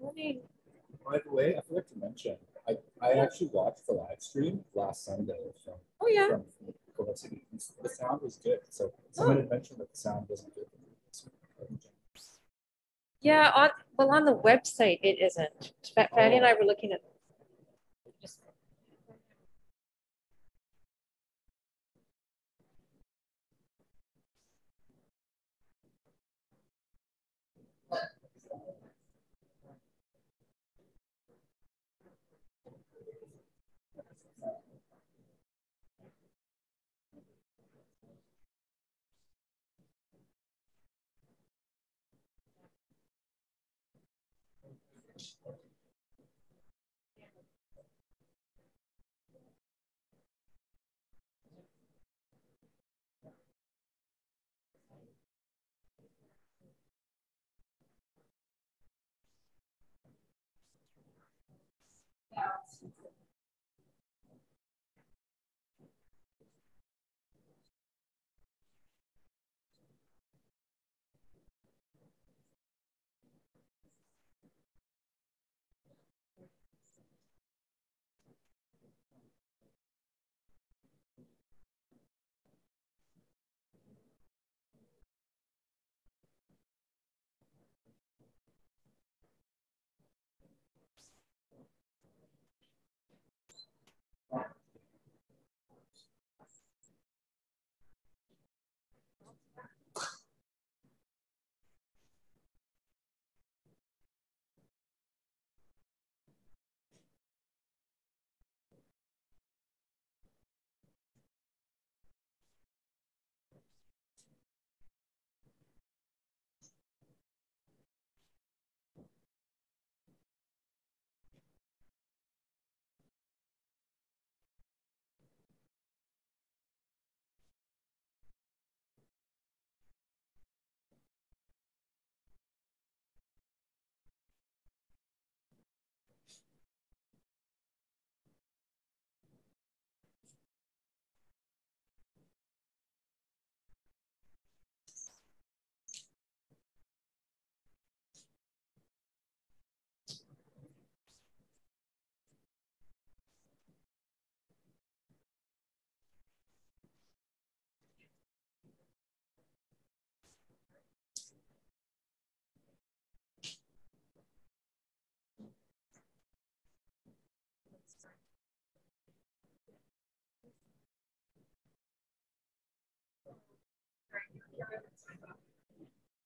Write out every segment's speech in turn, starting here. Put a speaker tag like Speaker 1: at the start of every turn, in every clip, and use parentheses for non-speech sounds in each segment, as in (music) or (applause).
Speaker 1: right. Me.
Speaker 2: By the way, I forgot to mention, I, I actually watched the live stream last Sunday from,
Speaker 1: Oh yeah.
Speaker 2: from Quebec City. The sound was good. So someone had mentioned that the sound wasn't good.
Speaker 1: Yeah. On well, on the website it isn't. Fa- Fanny and I were looking at. balance.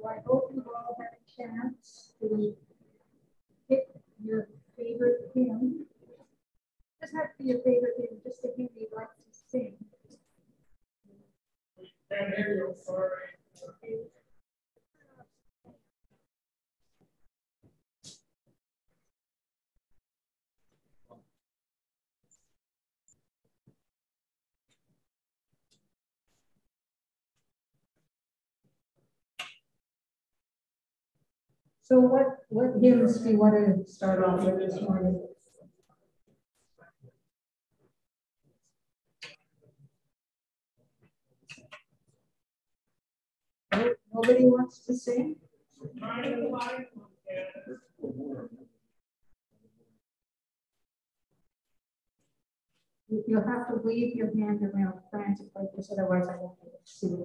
Speaker 3: So I hope you all had a chance to pick your favorite hymn. Doesn't have to be your favorite hymn, just a hymn you'd like to sing. So what, what hymns do you want to start off with this morning? Nobody wants to sing? You- You'll have to wave your hand around frantically, because otherwise I won't be able to see.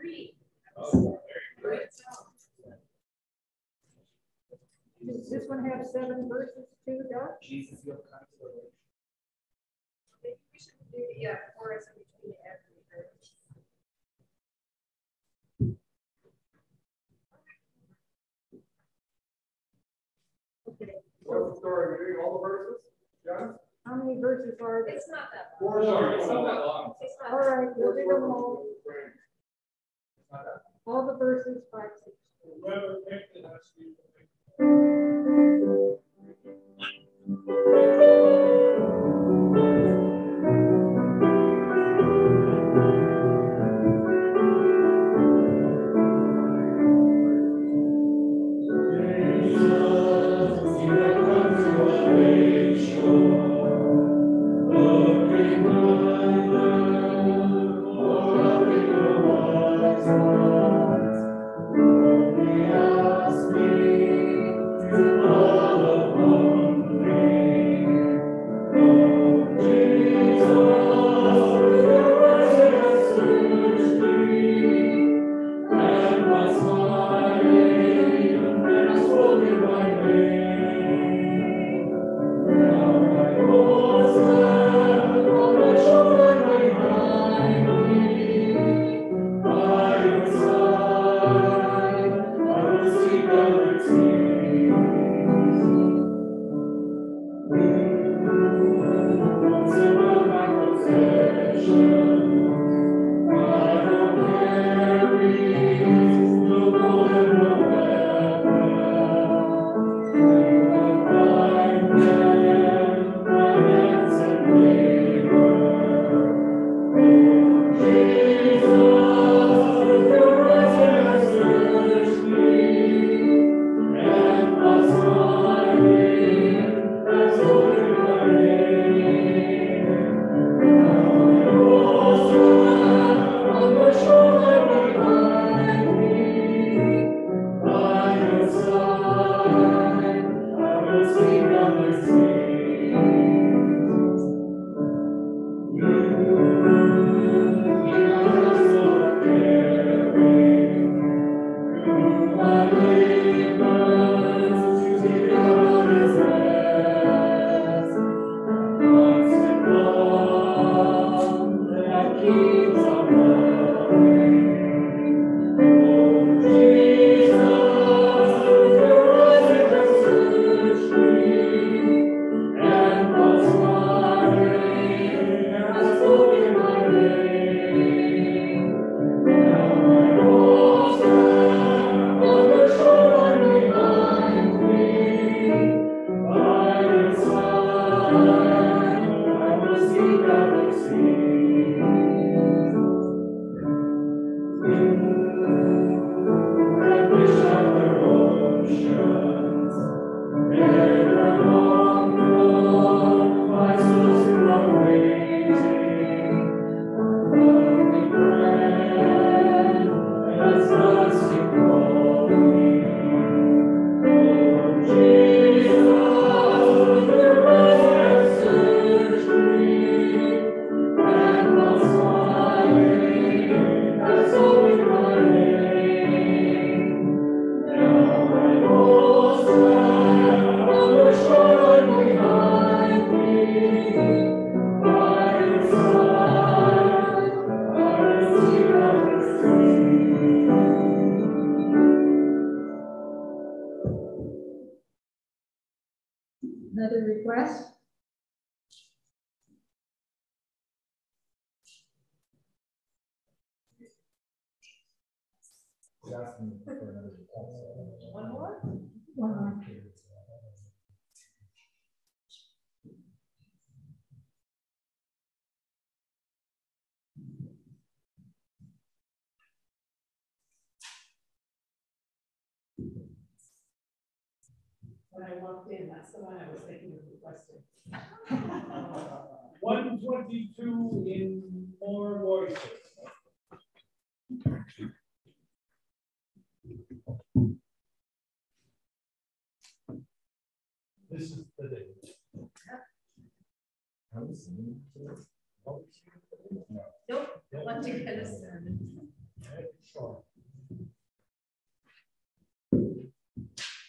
Speaker 4: three.
Speaker 5: Oh,
Speaker 4: Great.
Speaker 3: Does this one have seven verses too, Doug?
Speaker 5: Jesus, you're consolation.
Speaker 4: Maybe we should do, yeah, chorus in between every verse.
Speaker 3: Okay.
Speaker 5: What's the story? You're doing all the verses? John?
Speaker 3: How many verses are there?
Speaker 4: It's not that long.
Speaker 5: Four. It's not that long.
Speaker 4: It's not.
Speaker 3: All right, we'll do them all,
Speaker 5: It's not that
Speaker 3: all the verses, five, six.
Speaker 5: Whoever picked it has
Speaker 6: When I walked in, that's the one I was thinking of requesting.
Speaker 5: One twenty-two in more voices. This is the day.
Speaker 4: Nope, want to get us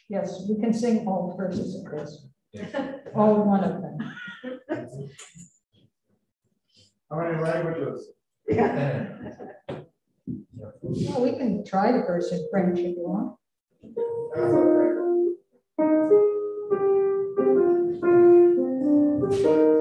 Speaker 3: Yes, we can sing all verses of this. All one of them.
Speaker 5: How many languages? Yeah.
Speaker 3: Well, we can try the verse in French if you want.
Speaker 5: That's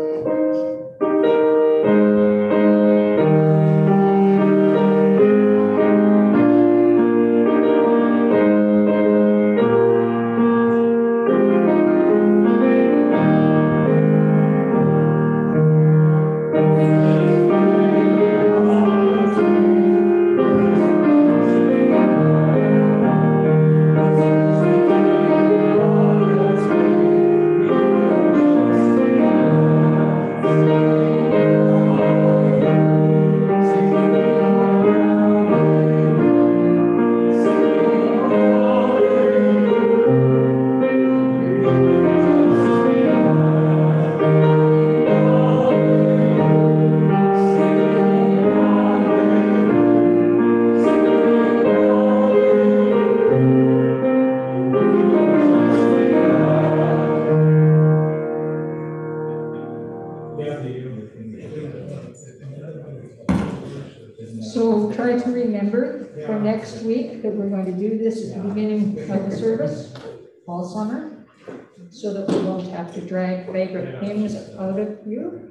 Speaker 3: that we won't have to drag favorite hymns out of you.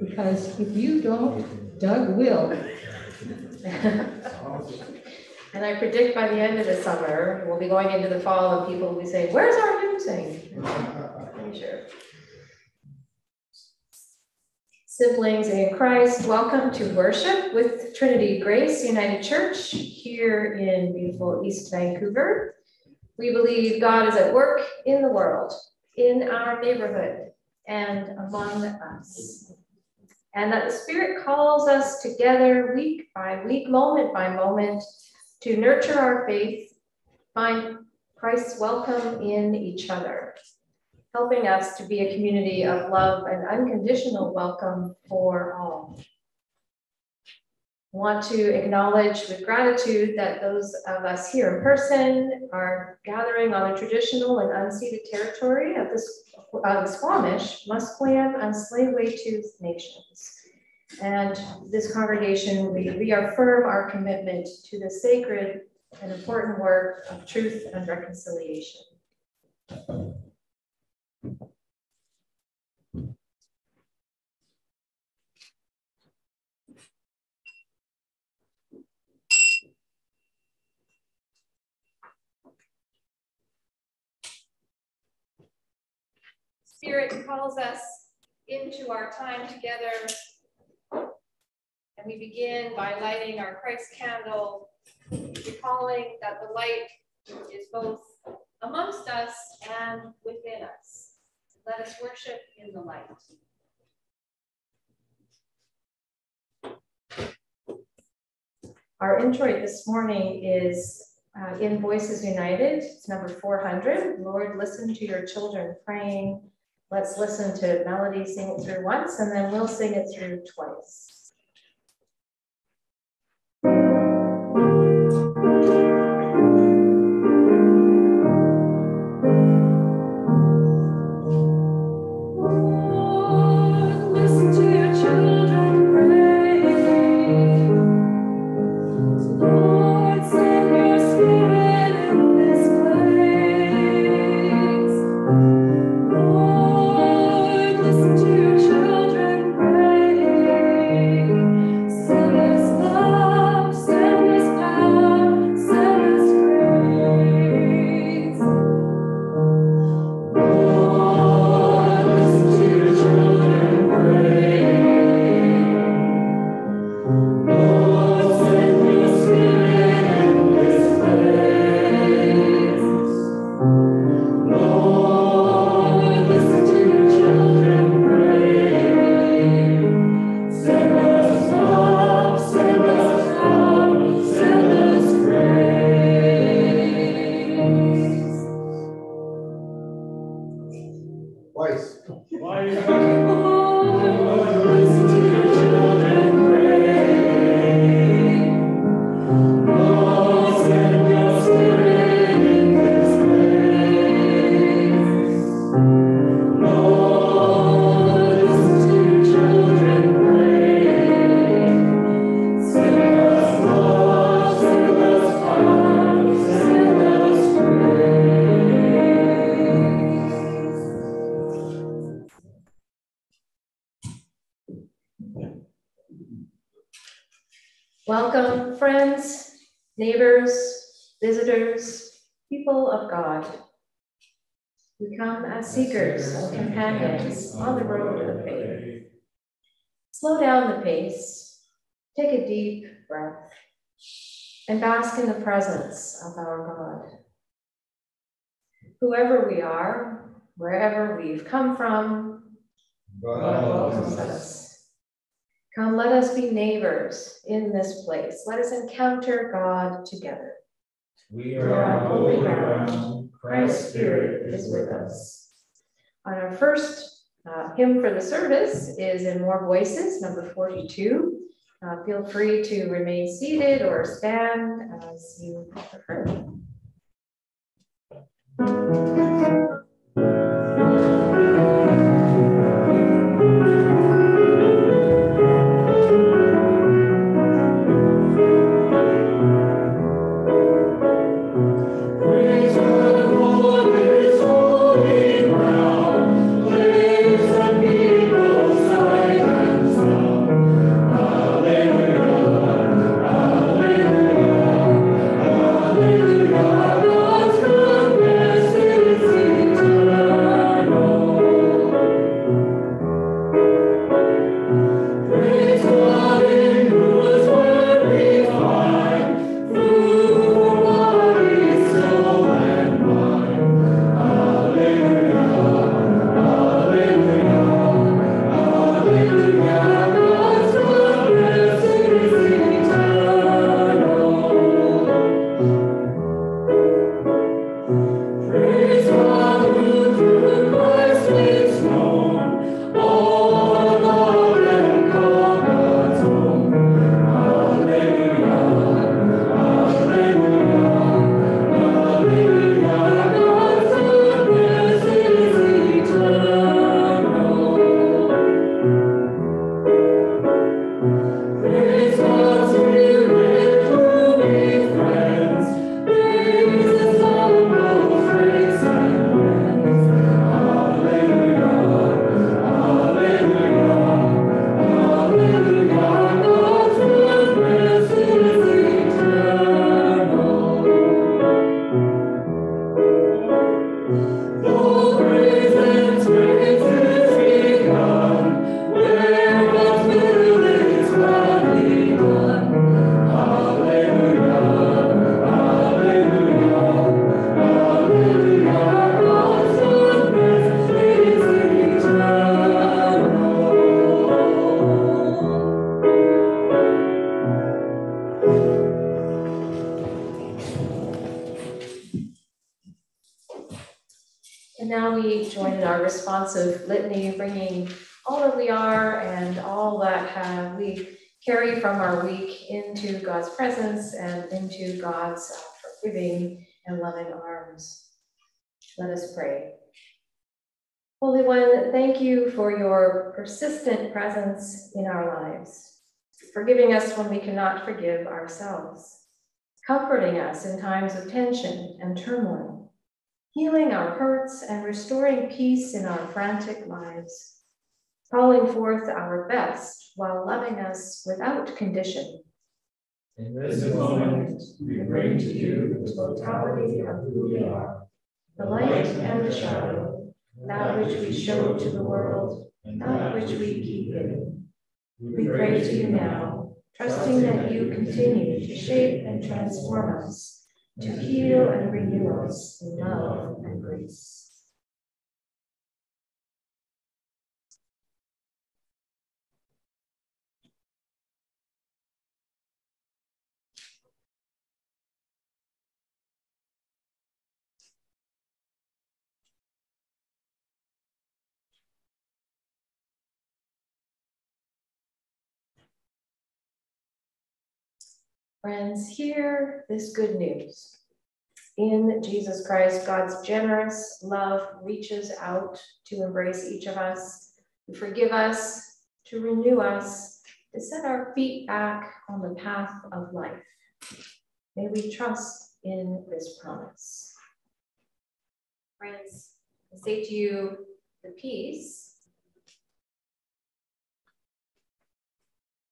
Speaker 3: Because if you don't, Doug will. (laughs)
Speaker 1: And I predict by the end of the summer, we'll be going into the fall and people will be saying, where's our hymn sing? Pretty sure. Siblings in Christ, welcome to worship with Trinity Grace United Church here in beautiful East Vancouver. We believe God is at work in the world, in our neighborhood, and among us. And that the Spirit calls us together week by week, moment by moment, to nurture our faith, find Christ's welcome in each other, helping us to be a community of love and unconditional welcome for all. Want to acknowledge with gratitude that those of us here in person are gathering on the traditional and unceded territory of the, uh, the Squamish, Musqueam, and Tsleil-Waututh nations. And this congregation, we reaffirm our commitment to the sacred and important work of truth and reconciliation. Spirit calls us into our time together and we begin by lighting our Christ candle, recalling that the light is both amongst us and within us. Let us worship in the light. Our introit this morning is uh, in Voices United. It's number 400. Lord, listen to your children praying. Let's listen to Melody sing it through once, and then we'll sing it through twice. Presence of our God. Whoever we are, wherever we've come from, God welcomes us. Come, let us be neighbors in this place. Let us encounter God together.
Speaker 5: We
Speaker 1: are on holy ground. Christ's Spirit is with us. On our first uh, hymn for the service is in More Voices, number 42. Uh, feel free to remain seated or stand as you prefer. Let us pray. Holy One, thank you for your persistent presence in our lives, forgiving us when we cannot forgive ourselves, comforting us in times of tension and turmoil healing our hurts and restoring peace in our frantic lives, calling forth our best while loving us without condition.
Speaker 5: In this moment, we bring to you the totality of who we are,
Speaker 1: the light and the shadow, that which we show to the world, and that which we keep hidden. We pray to you now, trusting that you continue to shape and transform us to heal and renew us in love and grace. Friends, hear this good news. In Jesus Christ, God's generous love reaches out to embrace each of us, to forgive us, to renew us, to set our feet back on the path of life. May we trust in this promise. Friends, I say to you, the peace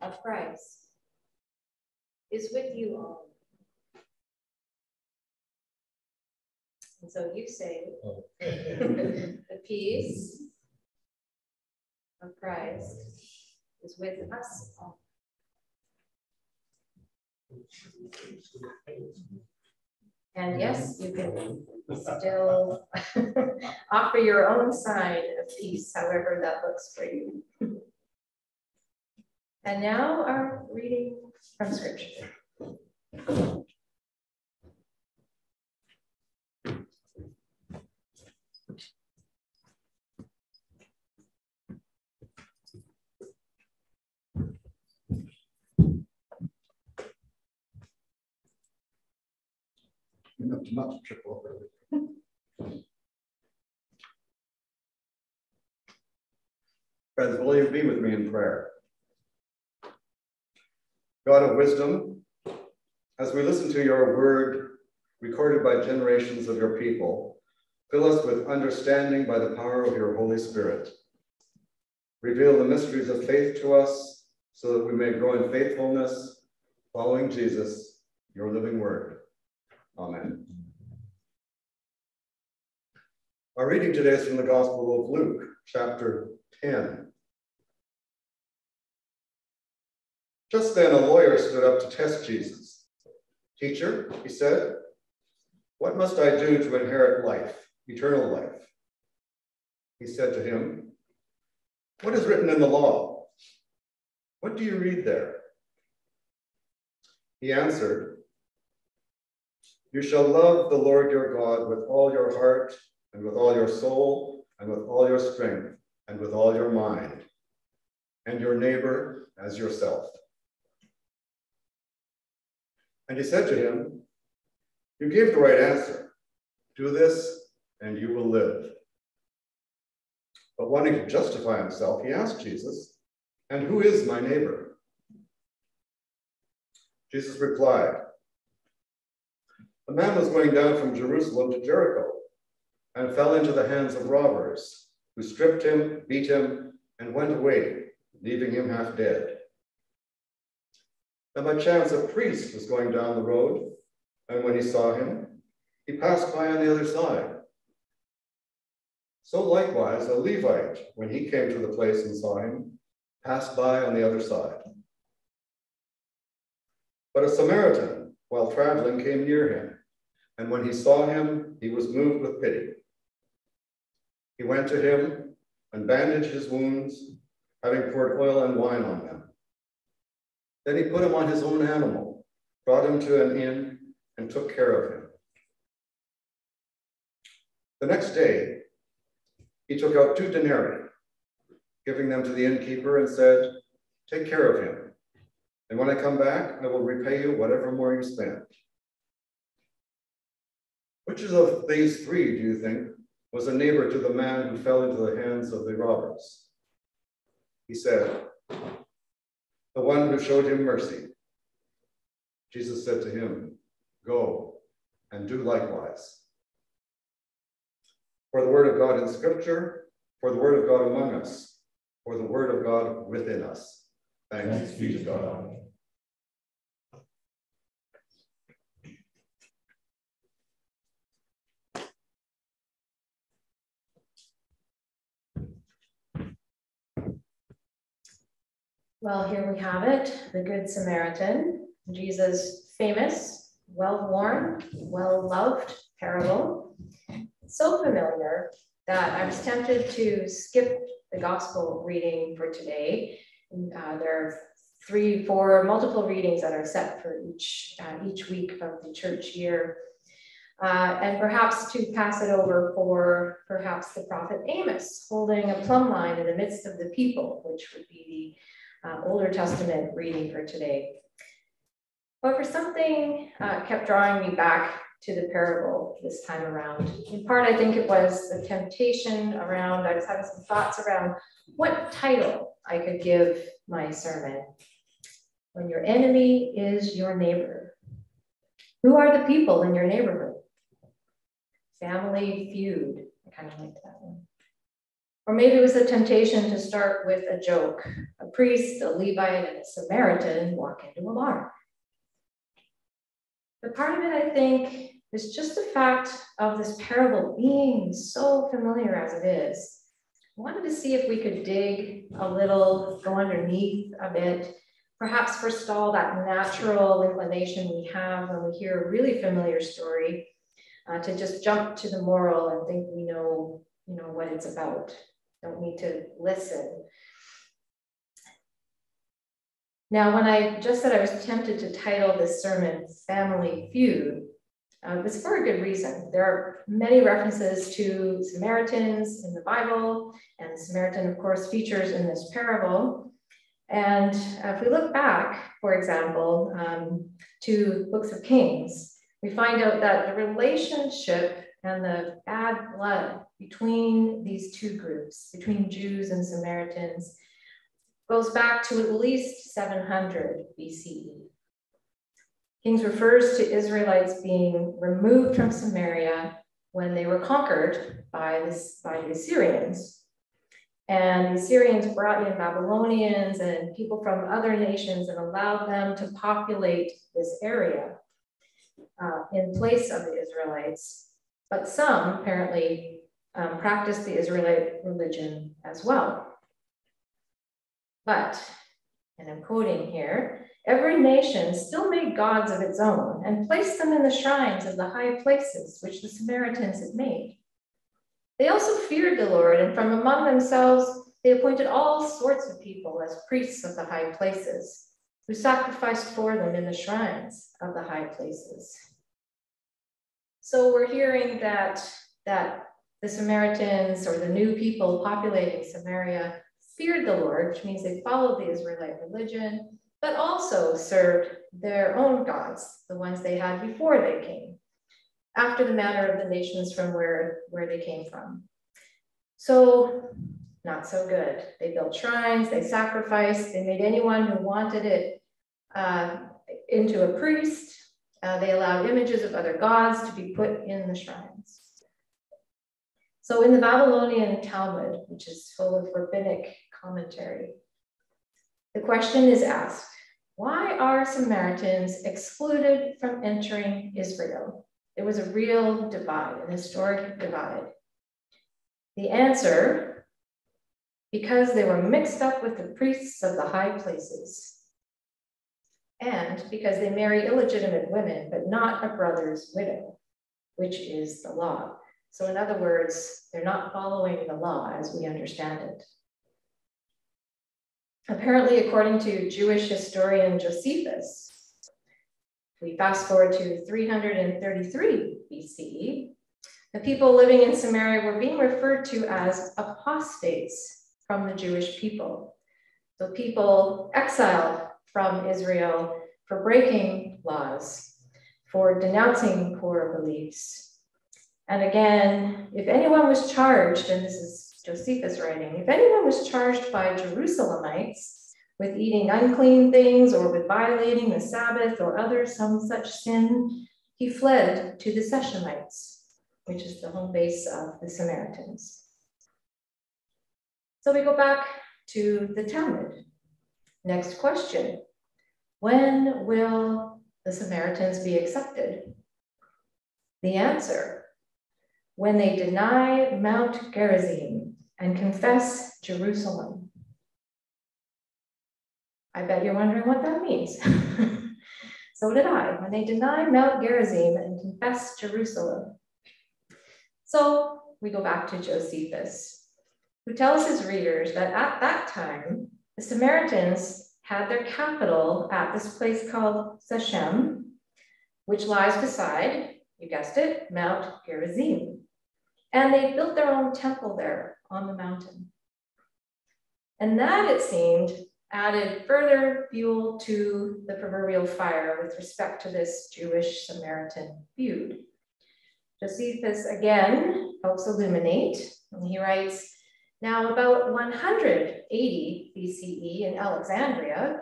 Speaker 1: of Christ is with you all. And so you say,
Speaker 2: Oh. (laughs)
Speaker 1: the peace of Christ is with us all. And yes, you can still (laughs) offer your own sign of peace, however that looks for you. And now our reading from scripture.
Speaker 7: Not not to trip over. Friends, will you be with me in prayer? God of wisdom, as we listen to your word recorded by generations of your people, fill us with understanding by the power of your Holy Spirit. Reveal the mysteries of faith to us so that we may grow in faithfulness, following Jesus, your living word. Amen. Our reading today is from the Gospel of Luke, chapter 10. Just then, a lawyer stood up to test Jesus. Teacher, he said, what must I do to inherit life, eternal life? He said to him, What is written in the law? What do you read there? He answered, You shall love the Lord your God with all your heart, and with all your soul, and with all your strength, and with all your mind, and your neighbor as yourself. And he said to him, You gave the right answer. Do this, and you will live. But wanting to justify himself, he asked Jesus, And who is my neighbor? Jesus replied, A man was going down from Jerusalem to Jericho and fell into the hands of robbers, who stripped him, beat him, and went away, leaving him half dead. And by chance, a priest was going down the road, and when he saw him, he passed by on the other side. So likewise, a Levite, when he came to the place and saw him, passed by on the other side. But a Samaritan, while traveling, came near him, and when he saw him, he was moved with pity. He went to him and bandaged his wounds, having poured oil and wine on them. Then he put him on his own animal, brought him to an inn, and took care of him. The next day, he took out two denarii, giving them to the innkeeper, and said, Take care of him. And when I come back, I will repay you whatever more you spend. Which of these three, do you think, was a neighbor to the man who fell into the hands of the robbers? He said, The one who showed him mercy. Jesus said to him, Go and do likewise. For the word of God in scripture, for the word of God among us, for the word of God within us. Thanks be to God.
Speaker 1: Well, here we have it, the Good Samaritan, Jesus' famous, well-worn, well-loved parable. So familiar that I was tempted to skip the gospel reading for today. Uh, there are three, four, multiple readings that are set for each, uh, each week of the church year. Uh, and perhaps to pass it over for perhaps the prophet Amos holding a plumb line in the midst of the people, which would be the uh, Older Testament reading for today. However, something uh, kept drawing me back to the parable this time around. In part, I think it was the temptation around, I was having some thoughts around what title I could give my sermon. When your enemy is your neighbor. Who are the people in your neighborhood? Family feud. I kind of liked that one. Or maybe it was a temptation to start with a joke. A priest, a Levite, and a Samaritan walk into a bar. But part of it, I think, is just the fact of this parable being so familiar as it is. I wanted to see if we could dig a little, go underneath a bit, perhaps forestall that natural inclination we have when we hear a really familiar story uh, to just jump to the moral and think we know, you know, what it's about. Don't need to listen. Now, when I just said I was tempted to title this sermon Family Feud, uh, it's for a good reason. There are many references to Samaritans in the Bible, and the Samaritan, of course, features in this parable. And if we look back, for example, um, to books of Kings, we find out that the relationship and the bad blood between these two groups, between Jews and Samaritans, goes back to at least 700 BCE. Kings refers to Israelites being removed from Samaria when they were conquered by, this, by the Assyrians. And the Assyrians brought in Babylonians and people from other nations and allowed them to populate this area uh, in place of the Israelites. But some apparently um, the Israelite religion as well. But, and I'm quoting here, every nation still made gods of its own and placed them in the shrines of the high places which the Samaritans had made. They also feared the Lord, and from among themselves they appointed all sorts of people as priests of the high places, who sacrificed for them in the shrines of the high places. So we're hearing that, that the Samaritans or the new people populating Samaria feared the Lord, which means they followed the Israelite religion, but also served their own gods, the ones they had before they came, after the manner of the nations from where, where they came from. So, not so good. They built shrines, they sacrificed, they made anyone who wanted it uh, into a priest. Uh, they allowed images of other gods to be put in the shrines. So in the Babylonian Talmud, which is full of rabbinic commentary, the question is asked, why are Samaritans excluded from entering Israel? There was a real divide, an historic divide. The answer, because they were mixed up with the priests of the high places, and because they marry illegitimate women, but not a brother's widow, which is the law. So in other words, they're not following the law as we understand it. Apparently, according to Jewish historian Josephus, we fast forward to 333 BCE, the people living in Samaria were being referred to as apostates from the Jewish people. So people exiled from Israel for breaking laws, for denouncing core beliefs, and again, if anyone was charged, and this is Josephus writing, if anyone was charged by Jerusalemites with eating unclean things or with violating the Sabbath or other some such sin, he fled to the Shechemites, which is the home base of the Samaritans. So we go back to the Talmud. Next question When will the Samaritans be accepted? The answer when they deny Mount Gerizim and confess Jerusalem. I bet you're wondering what that means. (laughs) so did I, when they deny Mount Gerizim and confess Jerusalem. So we go back to Josephus, who tells his readers that at that time, the Samaritans had their capital at this place called Shechem, which lies beside, you guessed it, Mount Gerizim. And they built their own temple there on the mountain. And that, it seemed, added further fuel to the proverbial fire with respect to this Jewish Samaritan feud. Josephus again helps illuminate, and he writes, now about 180 BCE in Alexandria,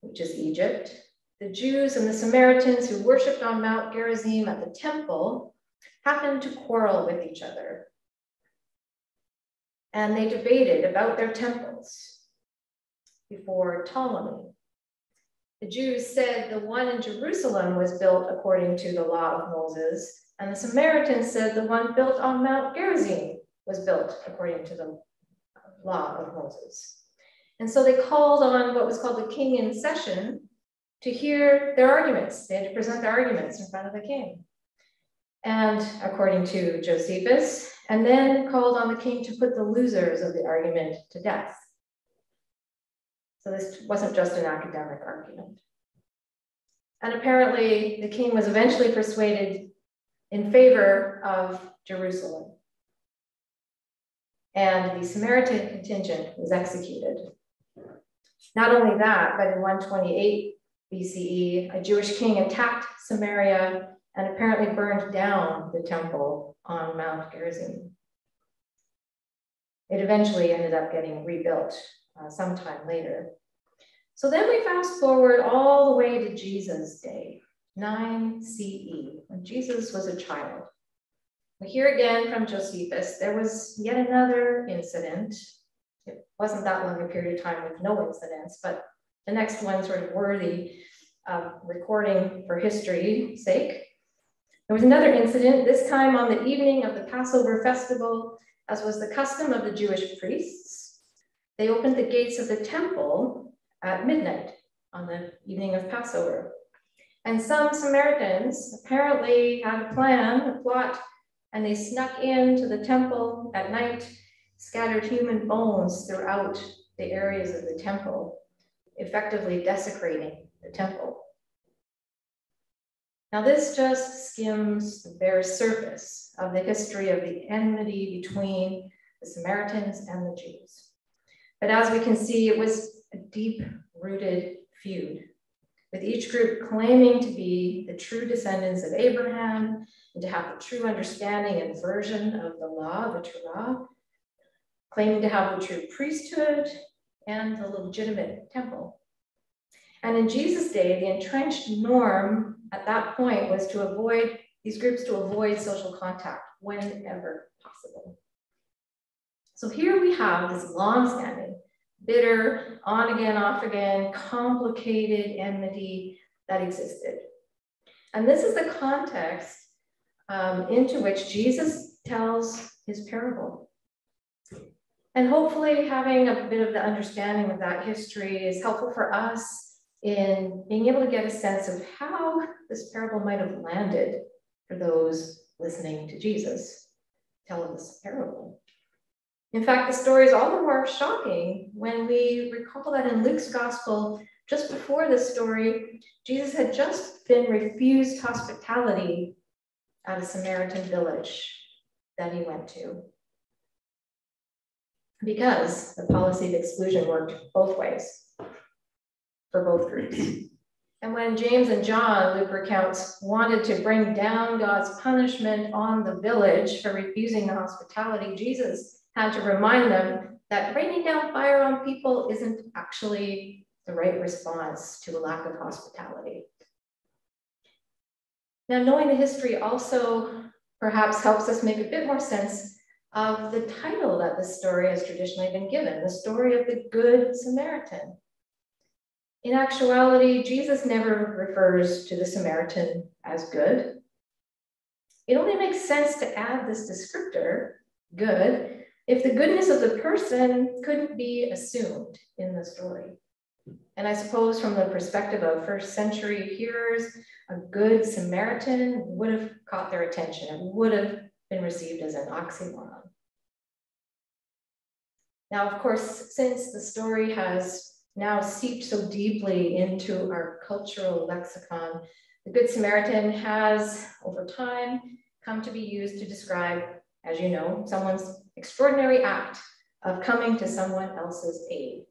Speaker 1: which is Egypt, the Jews and the Samaritans who worshiped on Mount Gerizim at the temple happened to quarrel with each other. And they debated about their temples before Ptolemy. The Jews said the one in Jerusalem was built according to the law of Moses, and the Samaritans said the one built on Mount Gerizim was built according to the law of Moses. And so they called on what was called the king in session to hear their arguments. They had to present their arguments in front of the king. And according to Josephus, and then called on the king to put the losers of the argument to death. So this wasn't just an academic argument. And apparently, the king was eventually persuaded in favor of Jerusalem. And the Samaritan contingent was executed. Not only that, but in 128 BCE, a Jewish king attacked Samaria and apparently burned down the temple on Mount Gerizim. It eventually ended up getting rebuilt uh, sometime later. So then we fast forward all the way to Jesus' day, 9 CE, when Jesus was a child. We hear again from Josephus, there was yet another incident. It wasn't that long a period of time with no incidents, but the next one sort of worthy of recording for history's sake. There was another incident, this time on the evening of the Passover festival, as was the custom of the Jewish priests. They opened the gates of the temple at midnight on the evening of Passover. And some Samaritans apparently had a plan, a plot and they snuck into the temple at night, scattered human bones throughout the areas of the temple, effectively desecrating the temple. Now, this just skims the bare surface of the history of the enmity between the Samaritans and the Jews. But as we can see, it was a deep rooted feud, with each group claiming to be the true descendants of Abraham and to have the true understanding and version of the law, the Torah, claiming to have the true priesthood and the legitimate temple. And in Jesus' day, the entrenched norm at that point was to avoid these groups to avoid social contact whenever possible. So here we have this long-standing, bitter, on again, off again, complicated enmity that existed. And this is the context um, into which Jesus tells his parable. And hopefully, having a bit of the understanding of that history is helpful for us in being able to get a sense of how this parable might have landed for those listening to Jesus tell this parable. In fact, the story is all the more shocking when we recall that in Luke's gospel, just before this story, Jesus had just been refused hospitality at a Samaritan village that he went to. Because the policy of exclusion worked both ways for both groups. And when James and John, Luke recounts, wanted to bring down God's punishment on the village for refusing the hospitality, Jesus had to remind them that raining down fire on people isn't actually the right response to a lack of hospitality. Now, knowing the history also perhaps helps us make a bit more sense of the title that this story has traditionally been given, the story of the Good Samaritan. In actuality, Jesus never refers to the Samaritan as good. It only makes sense to add this descriptor, good, if the goodness of the person couldn't be assumed in the story. And I suppose from the perspective of first century hearers, a good Samaritan would have caught their attention and would have been received as an oxymoron. Now, of course, since the story has now seeped so deeply into our cultural lexicon, the Good Samaritan has, over time, come to be used to describe, as you know, someone's extraordinary act of coming to someone else's aid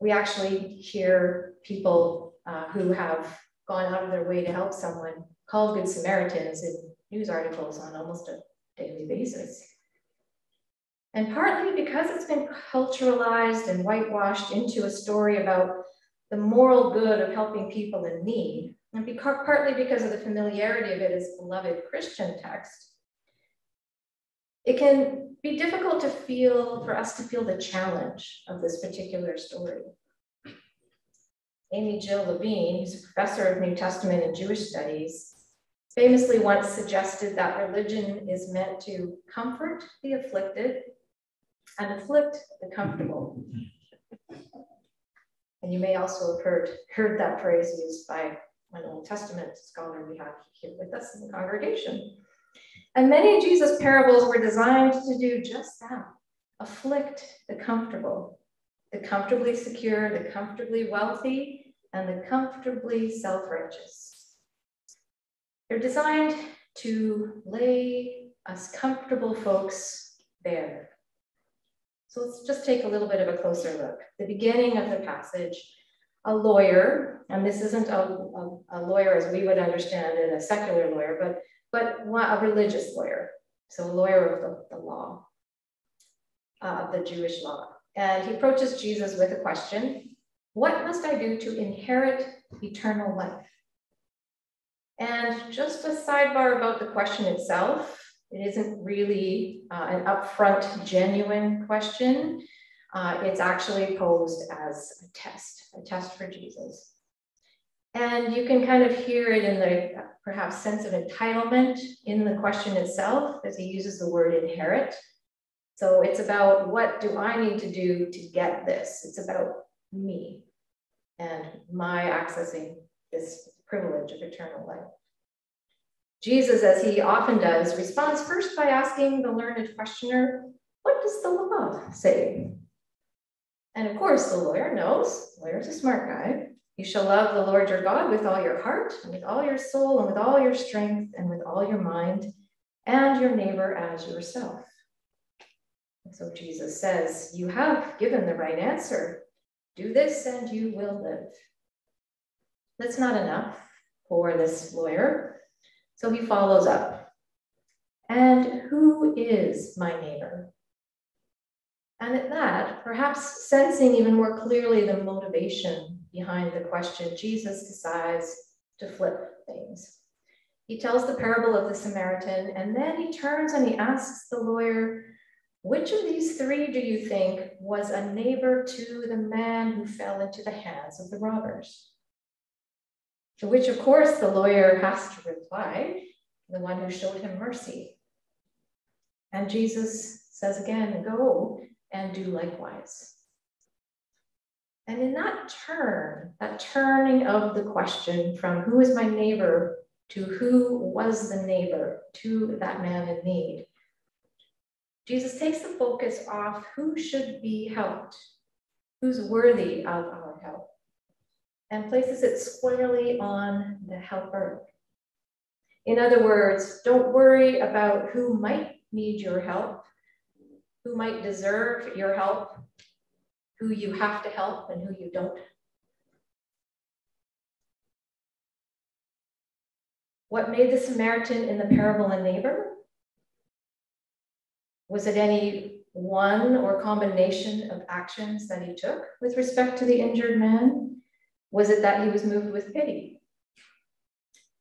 Speaker 1: we actually hear people uh, who have gone out of their way to help someone called Good Samaritans in news articles on almost a daily basis. And partly because it's been culturalized and whitewashed into a story about the moral good of helping people in need, and because, partly because of the familiarity of it as beloved Christian text, it can be difficult to feel, for us to feel the challenge of this particular story. Amy Jill Levine, who's a professor of New Testament and Jewish studies, famously once suggested that religion is meant to comfort the afflicted and afflict the comfortable. And you may also have heard, heard that phrase used by an Old Testament scholar we have here with us in the congregation. And many Jesus' parables were designed to do just that afflict the comfortable, the comfortably secure, the comfortably wealthy, and the comfortably self righteous. They're designed to lay us comfortable folks bare. So let's just take a little bit of a closer look. The beginning of the passage, a lawyer, and this isn't a, a, a lawyer as we would understand it, a secular lawyer, but, but a religious lawyer. So a lawyer of the, the law, uh, the Jewish law. And he approaches Jesus with a question What must I do to inherit eternal life? And just a sidebar about the question itself it isn't really uh, an upfront, genuine question. Uh, it's actually posed as a test, a test for Jesus. And you can kind of hear it in the perhaps sense of entitlement in the question itself as he uses the word inherit. So it's about what do I need to do to get this? It's about me and my accessing this privilege of eternal life. Jesus, as he often does, responds first by asking the learned questioner, What does the law say? And of course, the lawyer knows, the lawyer's a smart guy. You shall love the Lord your God with all your heart, and with all your soul, and with all your strength, and with all your mind, and your neighbor as yourself. And so Jesus says, You have given the right answer. Do this, and you will live. That's not enough for this lawyer. So he follows up. And who is my neighbor? And at that, perhaps sensing even more clearly the motivation behind the question, Jesus decides to flip things. He tells the parable of the Samaritan, and then he turns and he asks the lawyer, Which of these three do you think was a neighbor to the man who fell into the hands of the robbers? To which, of course, the lawyer has to reply, the one who showed him mercy. And Jesus says again, Go and do likewise. And in that turn, that turning of the question from who is my neighbor to who was the neighbor to that man in need, Jesus takes the focus off who should be helped, who's worthy of our help and places it squarely on the helper. In other words, don't worry about who might need your help, who might deserve your help, who you have to help and who you don't. What made the Samaritan in the parable a neighbor? Was it any one or combination of actions that he took with respect to the injured man? Was it that he was moved with pity?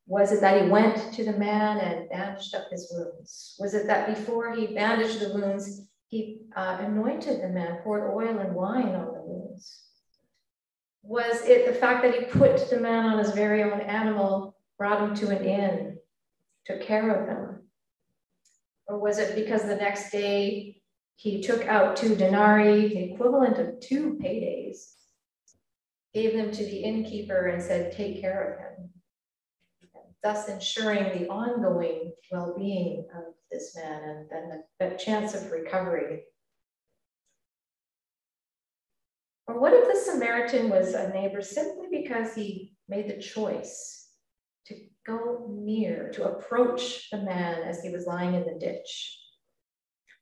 Speaker 1: Was it that he went to the man and bandaged up his wounds? Was it that before he bandaged the wounds, he uh, anointed the man, poured oil and wine on the wounds? Was it the fact that he put the man on his very own animal, brought him to an inn, took care of him? Or was it because the next day he took out two denarii, the equivalent of two paydays, gave them to the innkeeper and said, take care of him, thus ensuring the ongoing well-being of this man and then the, the chance of recovery. Or what if the Samaritan was a neighbor simply because he made the choice to go near, to approach the man as he was lying in the ditch,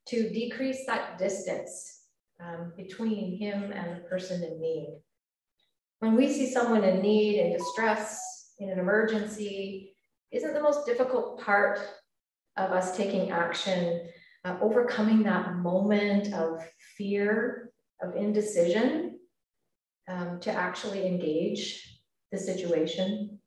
Speaker 1: to decrease that distance um, between him and the person in need? When we see someone in need and distress, in an emergency, isn't the most difficult part of us taking action, uh, overcoming that moment of fear, of indecision, um, to actually engage the situation?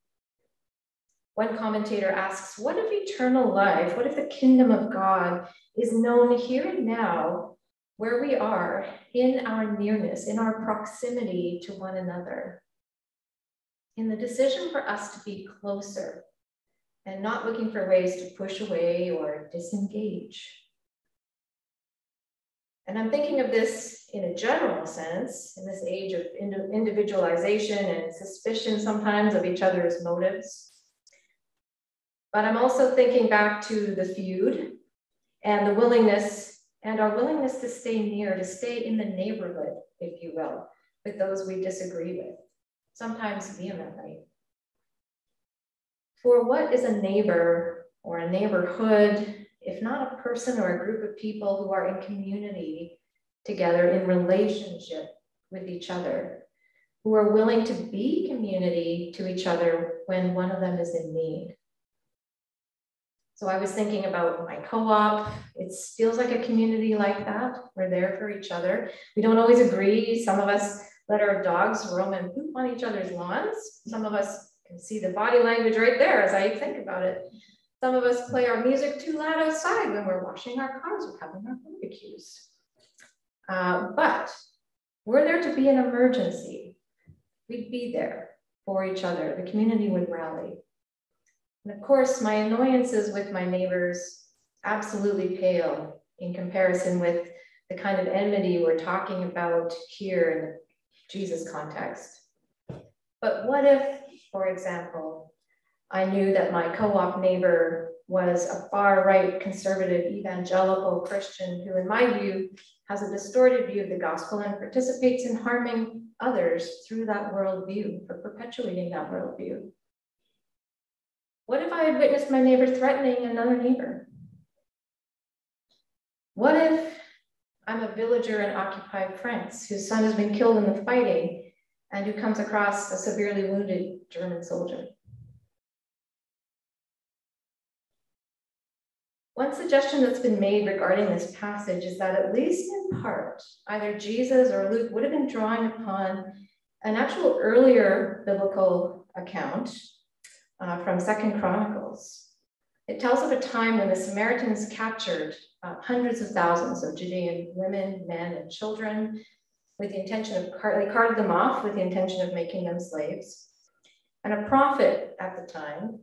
Speaker 1: One commentator asks, What if eternal life, what if the kingdom of God is known here and now where we are in our nearness, in our proximity to one another. in the decision for us to be closer and not looking for ways to push away or disengage. And I'm thinking of this in a general sense, in this age of individualization and suspicion sometimes of each other's motives. But I'm also thinking back to the feud and the willingness and our willingness to stay near, to stay in the neighborhood, if you will, with those we disagree with, sometimes vehemently. For what is a neighbor or a neighborhood if not a person or a group of people who are in community together in relationship with each other, who are willing to be community to each other when one of them is in need. So I was thinking about my co-op. It feels like a community like that. We're there for each other. We don't always agree. Some of us let our dogs roam and poop on each other's lawns. Some of us can see the body language right there as I think about it. Some of us play our music too loud outside when we're washing our cars or having our barbecues. Uh, but were there to be an emergency, we'd be there for each other. The community would rally. And of course, my annoyances with my neighbors absolutely pale in comparison with the kind of enmity we're talking about here in the Jesus context. But what if, for example, I knew that my co-op neighbor was a far right conservative evangelical Christian who, in my view, has a distorted view of the gospel and participates in harming others through that worldview, for perpetuating that worldview. What if I had witnessed my neighbor threatening another neighbor? What if I'm a villager in occupied France whose son has been killed in the fighting and who comes across a severely wounded German soldier? One suggestion that's been made regarding this passage is that, at least in part, either Jesus or Luke would have been drawing upon an actual earlier biblical account uh, from Second Chronicles. It tells of a time when the Samaritans captured uh, hundreds of thousands of Judean women, men, and children with the intention of, car- they carted them off with the intention of making them slaves. And a prophet at the time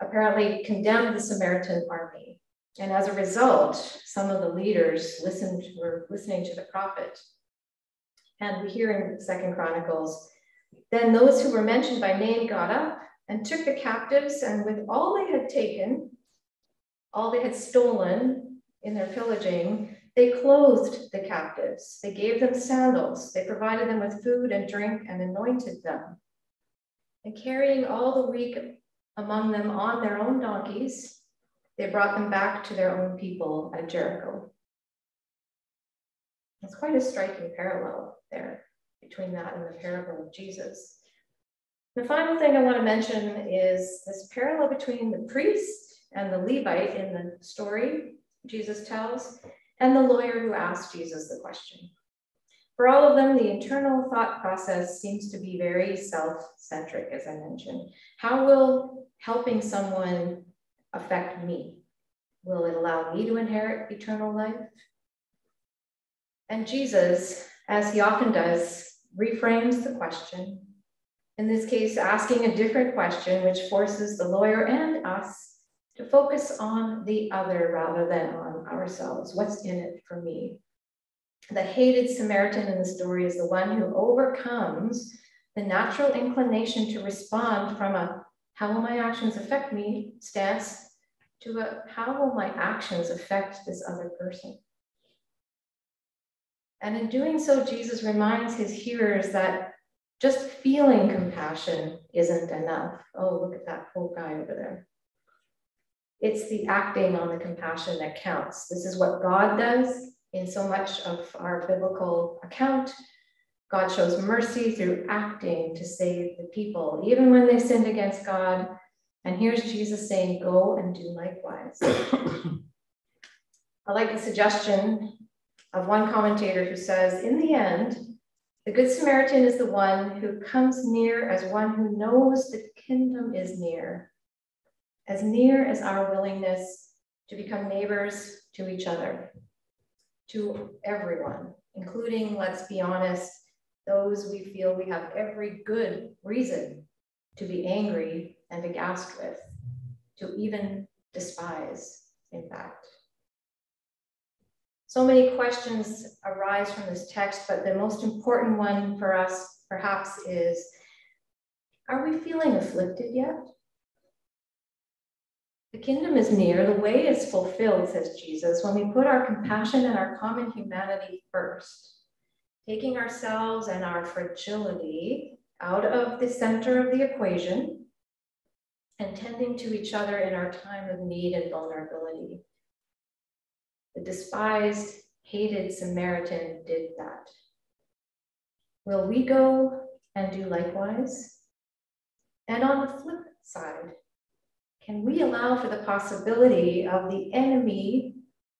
Speaker 1: apparently condemned the Samaritan army. And as a result, some of the leaders listened, were listening to the prophet. And we hear in Second Chronicles, then those who were mentioned by name got up and took the captives, and with all they had taken, all they had stolen in their pillaging, they clothed the captives. They gave them sandals. They provided them with food and drink and anointed them. And carrying all the weak among them on their own donkeys, they brought them back to their own people at Jericho. It's quite a striking parallel there between that and the parable of Jesus. The final thing I want to mention is this parallel between the priest and the Levite in the story Jesus tells, and the lawyer who asked Jesus the question. For all of them, the internal thought process seems to be very self centric, as I mentioned. How will helping someone affect me? Will it allow me to inherit eternal life? And Jesus, as he often does, reframes the question. In this case, asking a different question, which forces the lawyer and us to focus on the other rather than on ourselves. What's in it for me? The hated Samaritan in the story is the one who overcomes the natural inclination to respond from a how will my actions affect me stance to a how will my actions affect this other person? And in doing so, Jesus reminds his hearers that just feeling compassion isn't enough. Oh, look at that poor guy over there. It's the acting on the compassion that counts. This is what God does in so much of our biblical account. God shows mercy through acting to save the people, even when they sinned against God. And here's Jesus saying, Go and do likewise. (coughs) I like the suggestion of one commentator who says, In the end, the Good Samaritan is the one who comes near as one who knows the kingdom is near, as near as our willingness to become neighbors to each other, to everyone, including, let's be honest, those we feel we have every good reason to be angry and aghast with, to even despise, in fact. So many questions arise from this text, but the most important one for us perhaps is, are we feeling afflicted yet? The kingdom is near, the way is fulfilled, says Jesus, when we put our compassion and our common humanity first, taking ourselves and our fragility out of the center of the equation and tending to each other in our time of need and vulnerability. The despised, hated Samaritan did that. Will we go and do likewise? And on the flip side, can we allow for the possibility of the enemy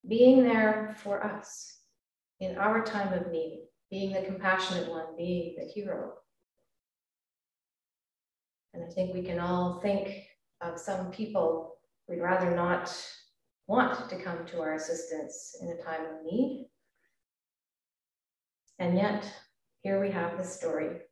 Speaker 1: being there for us in our time of need, being the compassionate one, being the hero? And I think we can all think of some people we'd rather not want to come to our assistance in a time of need. And yet, here we have the story.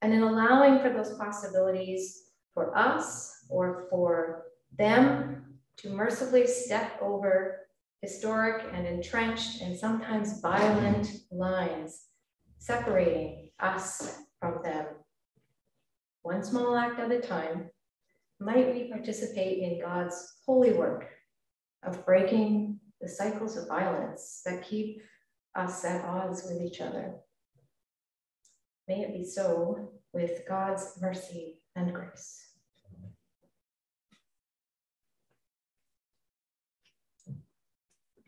Speaker 1: And in allowing for those possibilities for us or for them to mercifully step over historic and entrenched and sometimes violent lines separating us from them. One small act at a time, might we participate in God's holy work of breaking the cycles of violence that keep us at odds with each other. May it be so with God's mercy and grace.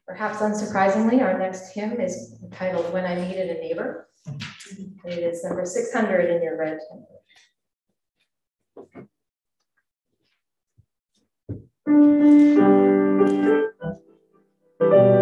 Speaker 1: Perhaps unsurprisingly, our next hymn is titled When I Needed a Neighbor. It is number 600 in your red Thank you.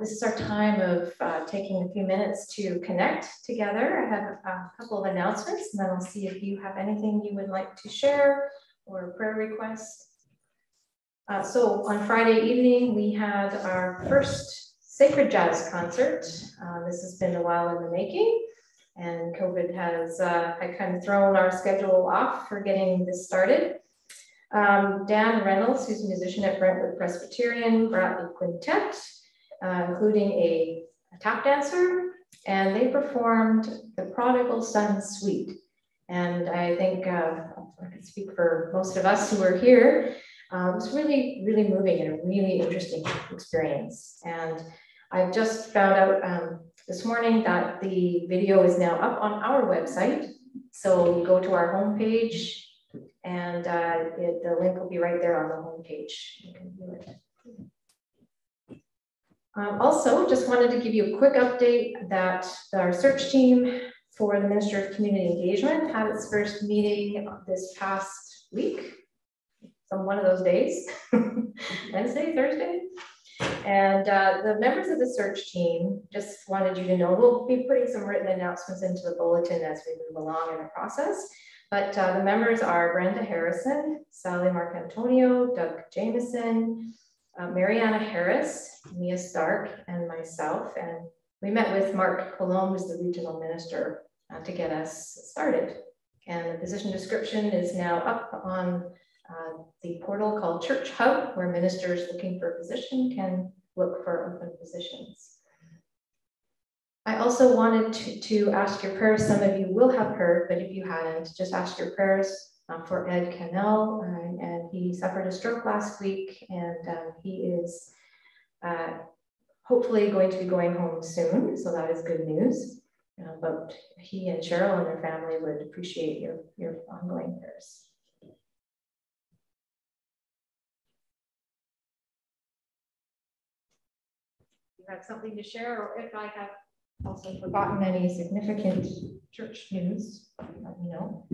Speaker 1: is our time of uh, taking a few minutes to connect together. I have a couple of announcements and then I'll see if you have anything you would like to share or prayer requests. Uh, so on Friday evening, we had our first sacred jazz concert. Uh, this has been a while in the making, and COVID has uh, had kind of thrown our schedule off for getting this started. Um, Dan Reynolds, who's a musician at Brentwood Presbyterian, brought the quintet, uh, including a, a tap dancer, and they performed the Prodigal Son Suite. And I think uh, I can speak for most of us who are here. Uh, it was really, really moving and a really interesting experience. And I've just found out um, this morning that the video is now up on our website. So you go to our homepage and uh, it, the link will be right there on the homepage. You can view it. Um, also, just wanted to give you a quick update that our search team for the Minister of Community Engagement had its first meeting this past week, some one of those days, (laughs) Wednesday, Thursday. And uh, the members of the search team just wanted you to know, we'll be putting some written announcements into the bulletin as we move along in the process. But uh, the members are Brenda Harrison, Sally Marcantonio, Doug Jameson, uh, Mariana Harris, Mia Stark, and myself. And we met with Mark Colomb, who's the regional minister, uh, to get us started. And the position description is now up on uh, the portal called Church Hub, where ministers looking for a position can look for open positions. I also wanted to, to ask your prayers. Some of you will have heard, but if you hadn't, just ask your prayers um, for Ed Cannell, uh, and he suffered a stroke last week, and um, he is uh, hopefully going to be going home soon, so that is good news. Uh, but he and Cheryl and their family would appreciate your, your ongoing prayers. You have something to share, or if I have also forgotten any significant church news, let me know,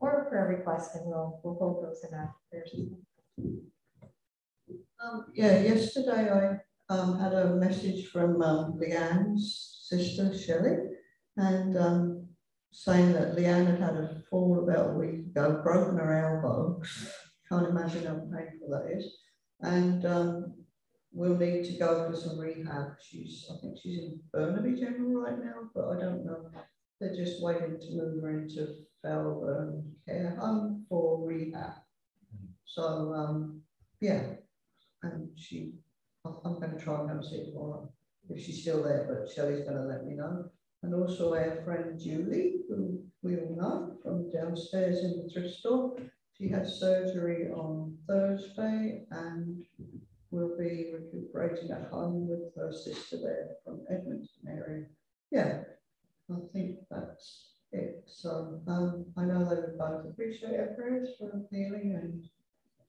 Speaker 1: or prayer requests, and we'll, we'll hold those in our.
Speaker 8: Um, yeah, yesterday I um, had a message from um, Leanne's sister, Shelley, and um, saying that Leanne had had a fall about a week ago, broken her elbow. Can't imagine how painful that is. And um, will need to go for some rehab. She's, I think she's in Burnaby General right now, but I don't know. They're just waiting to move her into Fellburn Care Home for rehab. So, um, yeah, and she, I'm going to try and go see tomorrow if she's still there, but Shelley's going to let me know. And also our friend Julie, who we all know from downstairs in the thrift store. She had surgery on Thursday and will be recuperating at home with her sister there from Edmonton area. Yeah, I think that's it. So um, I know they would both appreciate our prayers for healing and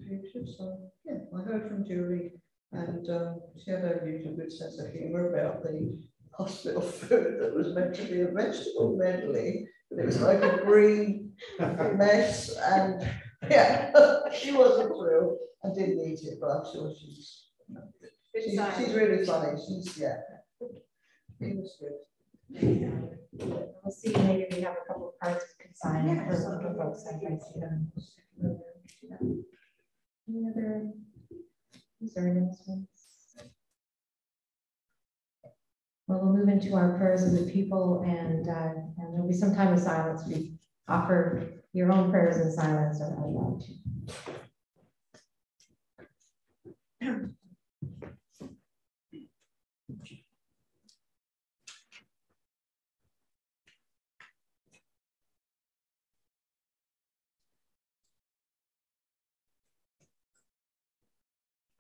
Speaker 8: future. So yeah, I heard from Julie and um, she had a usual good sense of humour about the hospital (laughs) food that was meant to be a vegetable medley, but it was like a green mess and yeah, (laughs) she wasn't thrilled. I didn't eat it, but I'm sure she's she's, she's really funny. She's yeah. It was good.
Speaker 1: We'll see, maybe we have a couple of cards we could sign
Speaker 8: Yeah.
Speaker 1: for some folks. I can see them. Any other, is there announcements? Well, we'll move into our prayers of the people and, uh, and there'll be some time of silence. We offer your own prayers in silence are.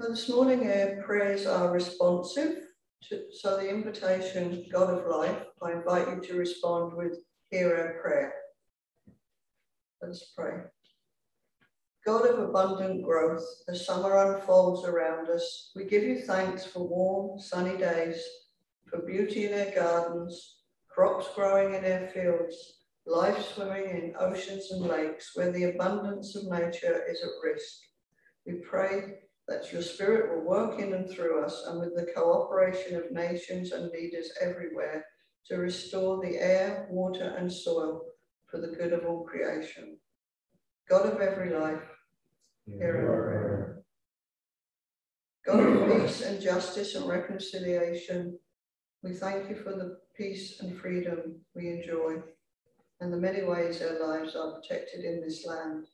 Speaker 8: So this morning our prayers are responsive. To, so the invitation, God of life, I invite you to respond with, hear our prayer. Let's pray. God of abundant growth, the summer unfolds around us. We give you thanks for warm, sunny days, for beauty in our gardens, crops growing in our fields, life swimming in oceans and lakes where the abundance of nature is at risk. We pray that your spirit will work in and through us and with the cooperation of nations and leaders everywhere to restore the air, water and soil for the good of all creation. God of every life, hear our prayer. God of peace and justice and reconciliation, we thank you for the peace and freedom we enjoy and the many ways our lives are protected in this land.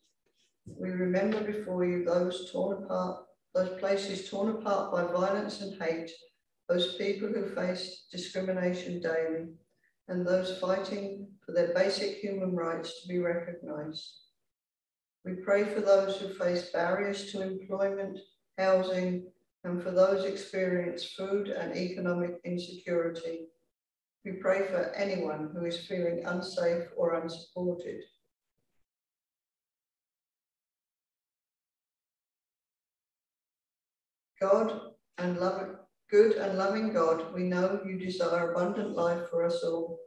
Speaker 8: We remember before you those torn apart, those places torn apart by violence and hate, those people who face discrimination daily, and those fighting for their basic human rights to be recognized. We pray for those who face barriers to employment, housing, and for those experience food and economic insecurity. We pray for anyone who is feeling unsafe or unsupported. God and love, good and loving God, we know you desire abundant life for us all.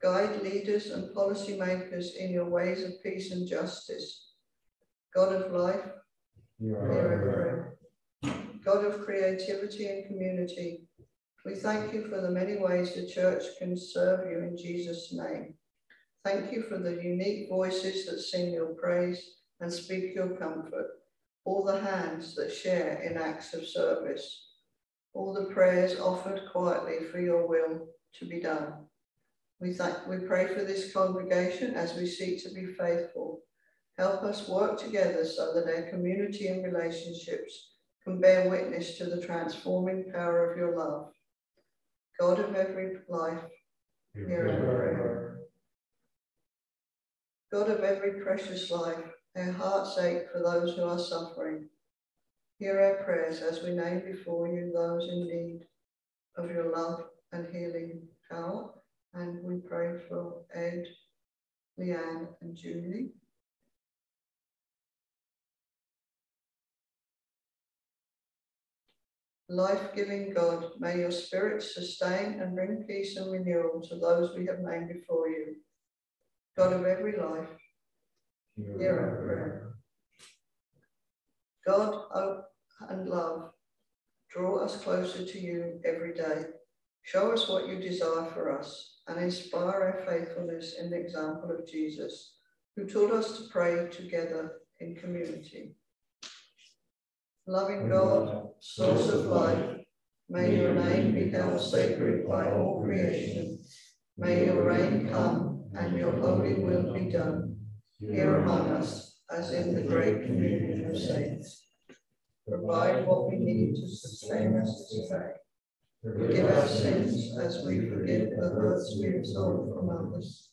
Speaker 8: Guide leaders and policymakers in your ways of peace and justice. God of life, hear our prayer. God of creativity and community, we thank you for the many ways the church can serve you in Jesus' name. Thank you for the unique voices that sing your praise and speak your comfort, all the hands that share in acts of service, all the prayers offered quietly for your will to be done. We thank, we pray for this congregation as we seek to be faithful. Help us work together so that our community and relationships can bear witness to the transforming power of your love. God of every life, hear our prayer. God of every precious life, our hearts ache for those who are suffering. Hear our prayers as we name before you those in need of your love and healing power. And we pray for Ed, Leanne, and Julie. Life-giving God, may your spirit sustain and bring peace and renewal to those we have named before you. God of every life, hear our prayer. God and love, draw us closer to you every day. Show us what you desire for us and inspire our faithfulness in the example of Jesus, who taught us to pray together in community. Loving God, source of life, may your name be held sacred by all creation. May your reign come and your holy will be done here among us as in the great communion of saints. Provide what we need to sustain us today. Forgive our sins as we forgive the hurts we have absorb from others.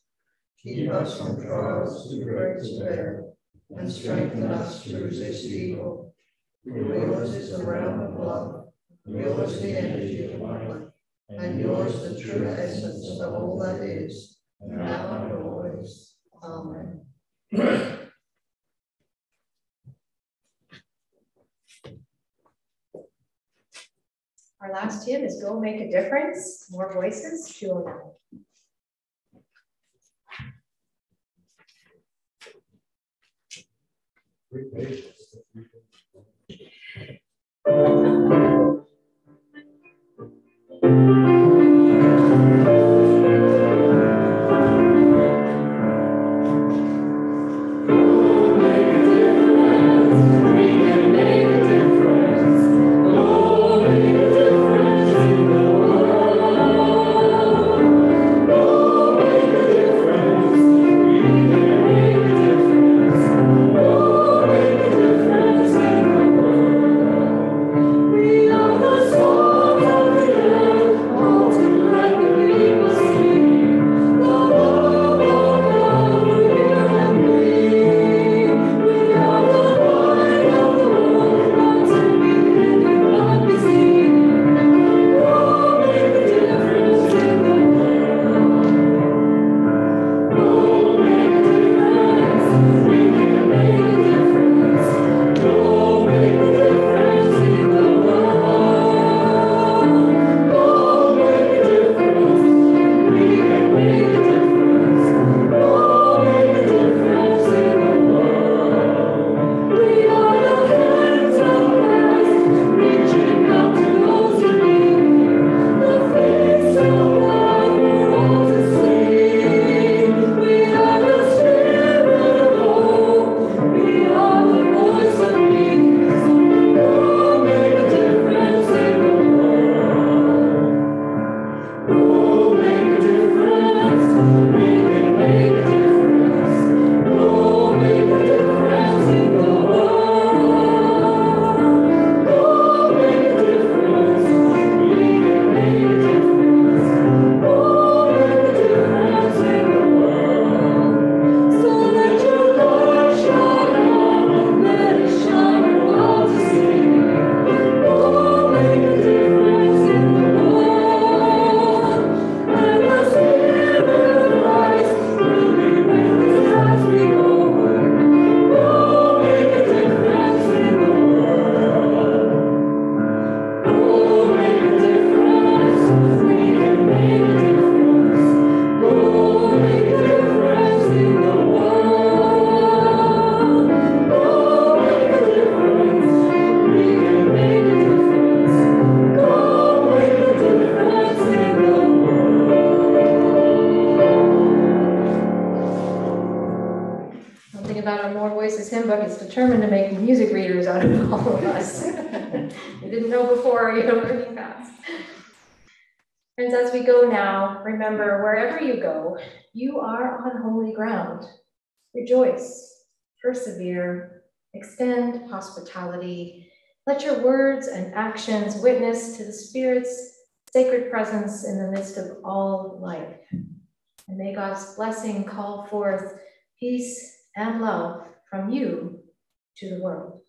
Speaker 8: Keep us from trials to great despair and strengthen us to resist evil yours is the realm of love, yours the energy of life, and yours the true essence of all that is, now and always. Amen.
Speaker 1: Our last hymn is Go Make a Difference, More Voices, 209.
Speaker 2: Three pages.
Speaker 5: Determined to make music readers out of all of us. (laughs) I didn't know before, you know, learning fast. Friends, as we go now, remember wherever you go, you are on holy ground. Rejoice, persevere, extend hospitality. Let your words and actions witness to the Spirit's sacred presence in the midst of all life. And may God's blessing call forth peace and love from you to the world.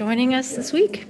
Speaker 1: Joining us this week.